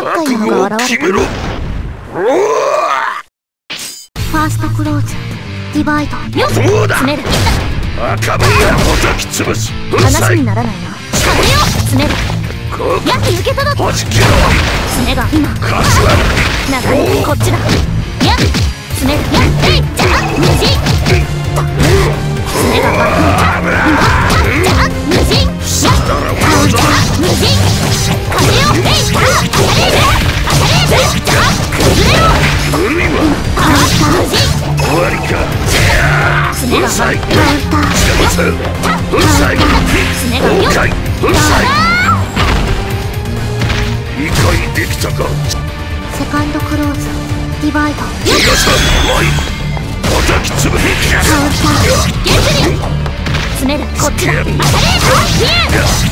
ファーストクローズディバイドよしそうだ。詰める。赤身が叩き潰す。話いにならないな。壁よ詰める。受け届けはじけろ。爪が今。勝ちは流れこっちだ爪がうるさい。カウンター邪魔するうるさい。爪がよ崩壊うるさい。理解できたかセカンドクローズディバイド逃がさない。叩き潰すカウンターゲッツリ詰めるこっちだ当たれ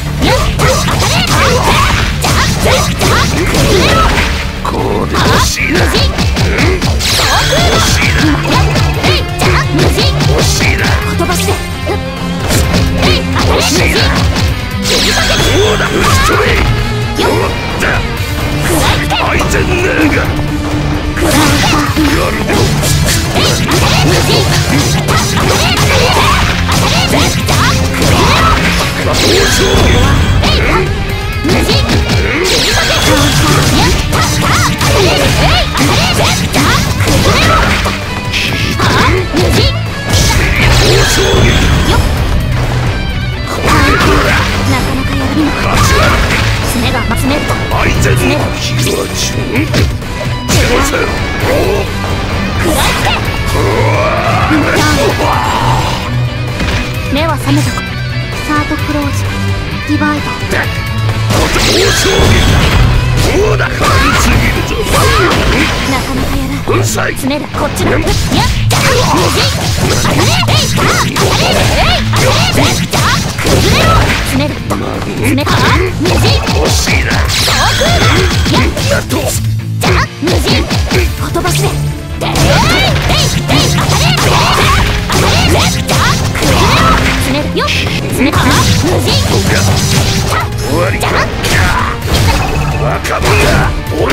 だ打ち取れよおっ。た食らいつけアイゼンネーがやるでえい爪が詰めるとアイゼンの火は順邪魔せ食らいつけ目は覚めたかサードクローズディバイドだ包丁にどうだ張りすぎるぞなかなかやる詰めるこっちだやっじゃあ無人当たれえいじゃあ当たれえい詰める詰めあ無人欲終わりか赤身が俺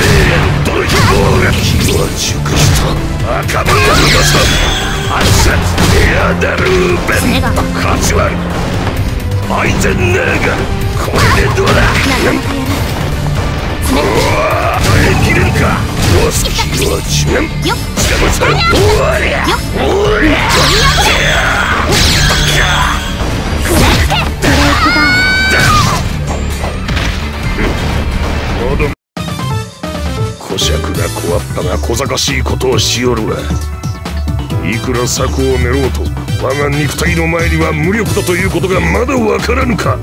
ドルヒボーが気は熟した赤身が逃がさ熱々エアダルーベン勝ち割るアイゼンネーがこれでどうだなかなかやる詰めるうわ耐えきれんかよし気は順よっ邪魔さん終わりや小賢しいことをしよるがいくら策を練ろうと我が肉体の前には無力だということがまだわからぬか。